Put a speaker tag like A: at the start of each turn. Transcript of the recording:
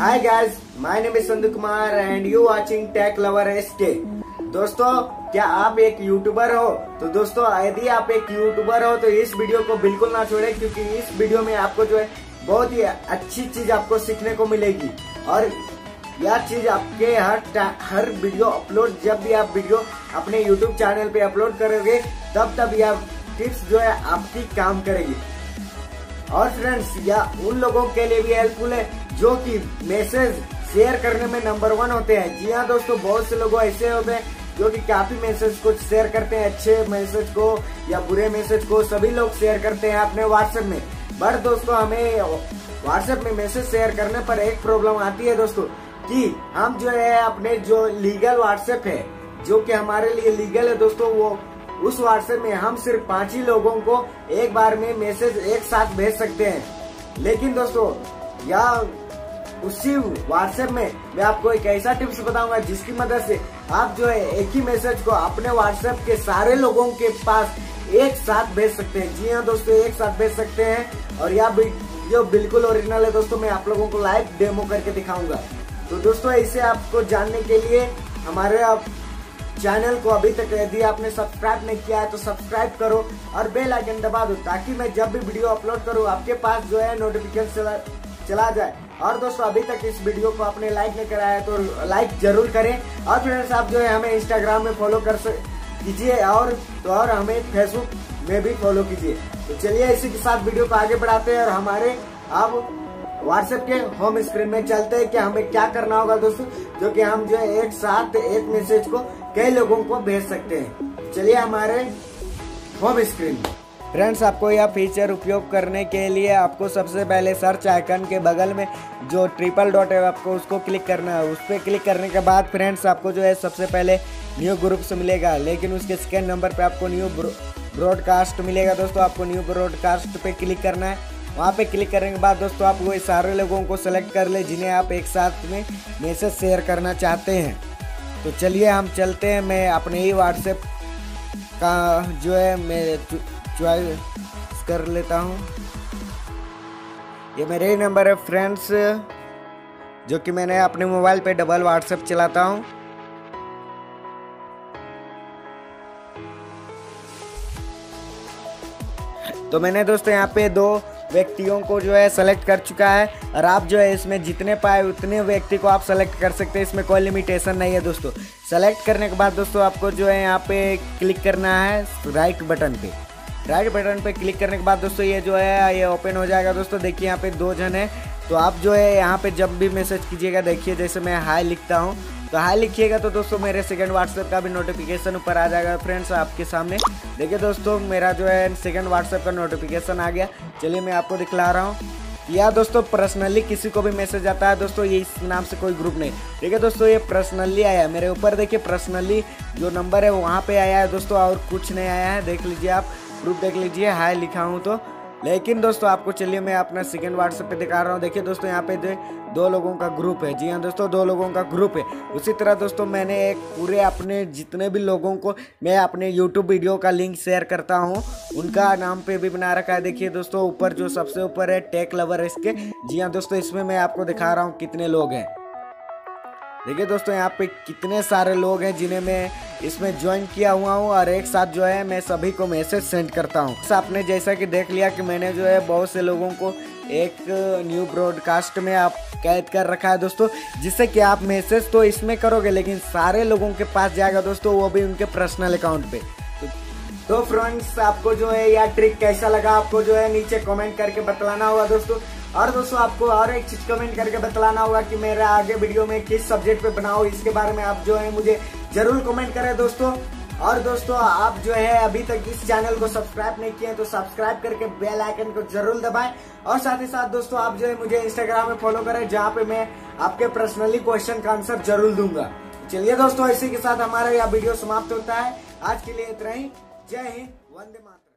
A: Hi guys, my name is Sandhu Kumar and you watching Tech Lover SK. दोस्तों क्या आप एक YouTuber हो? तो दोस्तों यदि आप एक यूट्यूबर हो तो इस वीडियो को बिल्कुल ना छोड़े क्योंकि इस वीडियो में आपको जो है बहुत ही अच्छी चीज़ आपको सीखने को मिलेगी। और यह चीज़ आपके हर हर वीडियो अपलोड जब भी आप वीडियो अपने यूट्यूब चैनल पे अपलोड करोगे तब तब यह टिप्स जो है आपकी काम करेगी। और फ्रेंड्स यह उन लोगों के लिए भी हेल्पफुल है जो कि मैसेज शेयर करने में नंबर वन होते हैं। जी हाँ दोस्तों, बहुत से लोग ऐसे होते हैं जो कि काफ़ी मैसेज को शेयर करते हैं, अच्छे मैसेज को या बुरे मैसेज को सभी लोग शेयर करते हैं अपने व्हाट्सएप में। बट दोस्तों, हमें व्हाट्सएप में मैसेज शेयर करने पर एक प्रॉब्लम आती है दोस्तों, कि हम जो है अपने जो लीगल व्हाट्सएप है, जो कि हमारे लिए लीगल है दोस्तों, वो उस व्हाट्सएप में हम सिर्फ़ पाँच ही लोगों को एक बार में मैसेज एक साथ भेज सकते हैं। लेकिन दोस्तों, या उसी व्हाट्सएप में मैं आपको एक ऐसा टिप्स बताऊँगा जिसकी मदद से आप जो है एक ही मैसेज को अपने व्हाट्सएप के सारे लोगों के पास एक साथ भेज सकते हैं। जी हाँ दोस्तों एक साथ भेज सकते हैं। और यह वीडियो बिल्कुल ओरिजिनल है दोस्तों मैं आप लोगों को लाइव डेमो करके दिखाऊँगा। तो दोस्तों इसे आपको जानने के लिए हमारे आप चैनल को अभी तक यदि आपने सब्सक्राइब नहीं किया है तो सब्सक्राइब करो और बेल आइकन दबा दो ताकि मैं जब भी वीडियो अपलोड करूँ आपके पास जो है नोटिफिकेशन चला, चला जाए। और दोस्तों, अभी तक इस वीडियो को आपने लाइक नहीं कराया है तो लाइक ज़रूर करें। और फ्रेंड्स आप जो है, हमें इंस्टाग्राम में फॉलो कर कीजिए और तो और हमें फेसबुक में भी फॉलो कीजिए। तो चलिए, इसी के साथ वीडियो को आगे बढ़ाते हैं और हमारे अब व्हाट्सएप के होम स्क्रीन में चलते हैं कि हमें क्या करना होगा दोस्तों, जो कि हम जो है, एक साथ, एक मैसेज को कई लोगों को भेज सकते हैं। चलिए, हमारे होम स्क्रीन में। फ्रेंड्स आपको यह फीचर उपयोग करने के लिए आपको सबसे पहले सर्च आइकन के बगल में जो ट्रिपल डॉट है, आपको उसको क्लिक करना है। उस पर क्लिक करने के बाद फ्रेंड्स आपको जो है सबसे पहले न्यू ग्रुप्स मिलेगा। लेकिन उसके सेकेंड नंबर पे आपको न्यू ब्रॉडकास्ट मिलेगा। दोस्तों, आपको न्यू ब्रॉडकास्ट पे क्लिक करना है। वहाँ पे क्लिक करने के बाद, दोस्तों, आप वो सारे लोगों को सेलेक्ट कर ले, जिन्हें आप एक साथ में मैसेज शेयर करना चाहते हैं। तो चलिए, हम चलते हैं। मैं अपने ही व्हाट्सएप का जो है, मैं चॉइस कर लेता हूँ। ये मेरे ही नंबर है फ्रेंड्स जो कि मैंने अपने मोबाइल पे डबल व्हाट्सएप चलाता हूँ। तो मैंने दोस्तों यहाँ पे दो व्यक्तियों को जो है सेलेक्ट कर चुका है और आप जो है इसमें जितने पाए उतने व्यक्ति को आप सेलेक्ट कर सकते हैं। इसमें कोई लिमिटेशन नहीं है दोस्तों। सेलेक्ट करने के बाद दोस्तों आपको जो है यहाँ पे क्लिक करना है राइट बटन पे। राइट बटन पे क्लिक करने के बाद दोस्तों ये जो है, ये ओपन हो जाएगा दोस्तों। देखिए यहाँ पे दो जन है। तो आप जो है, यहाँ पे जब भी मैसेज कीजिएगा, देखिए जैसे मैं हाई लिखता हूँ। तो हाई लिखिएगा तो दोस्तों मेरे सेकंड व्हाट्सएप का भी नोटिफिकेशन ऊपर आ जाएगा फ्रेंड्स आपके सामने। देखिए दोस्तों, मेरा जो है सेकंड व्हाट्सएप का नोटिफिकेशन आ गया। चलिए मैं आपको दिखला रहा हूँ। या दोस्तों पर्सनली किसी को भी मैसेज आता है दोस्तों, ये इस नाम से कोई ग्रुप नहीं। ठीक है दोस्तों, ये पर्सनली आया है। मेरे ऊपर देखिए पर्सनली जो नंबर है, वहाँ पे आया है दोस्तों और कुछ नहीं आया है। देख लीजिए आप। प्रूफ देख लीजिए हाई लिखा हूँ तो। लेकिन दोस्तों, आपको चलिए मैं अपना सेकेंड व्हाट्सएप पे दिखा रहा हूँ। देखिए दोस्तों, यहाँ पे दो लोगों का ग्रुप है। जी हाँ दोस्तों, दो लोगों का ग्रुप है। उसी तरह दोस्तों, मैंने एक पूरे अपने जितने भी लोगों को मैं अपने यूट्यूब वीडियो का लिंक शेयर करता हूँ, उनका नाम पे भी बना रखा है। देखिए दोस्तों, ऊपर जो सबसे ऊपर है टेक लवर इसके। जी हाँ दोस्तों, इसमें मैं आपको दिखा रहा हूँ कितने लोग हैं। देखिए दोस्तों, यहाँ पे कितने सारे लोग हैं जिन्हें मैं इसमें ज्वाइन किया हुआ हूँ और एक साथ जो है मैं सभी को मैसेज सेंड करता हूँ। आपने जैसा कि देख लिया कि मैंने जो है बहुत से लोगों को एक न्यू ब्रॉडकास्ट में आप कैद कर रखा है दोस्तों, जिससे कि आप मैसेज तो इसमें करोगे, लेकिन सारे लोगों के पास जाएगा दोस्तों, वो भी उनके पर्सनल अकाउंट पे। तो फ्रेंड्स आपको जो है यह ट्रिक कैसा लगा, आपको जो है नीचे कमेंट करके बतलाना होगा दोस्तों। और दोस्तों, आपको और एक चीज़ कमेंट करके बतलाना होगा कि मेरा आगे वीडियो में किस सब्जेक्ट पे बनाओ, इसके बारे में आप जो है मुझे ज़रूर कमेंट करें दोस्तों। और दोस्तों, आप जो है अभी तक इस चैनल को सब्सक्राइब नहीं किए तो सब्सक्राइब करके बेल आइकन को ज़रूर दबाएँ। और साथ ही साथ दोस्तों, आप जो है मुझे इंस्टाग्राम में फॉलो करें, जहाँ पे मैं आपके पर्सनली क्वेश्चन का आंसर ज़रूर दूँगा। चलिए दोस्तों, इसी के साथ हमारा यह वीडियो समाप्त होता है। आज के लिए इतना ही। जय हिंद, वंदे मातरम।